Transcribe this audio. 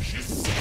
She said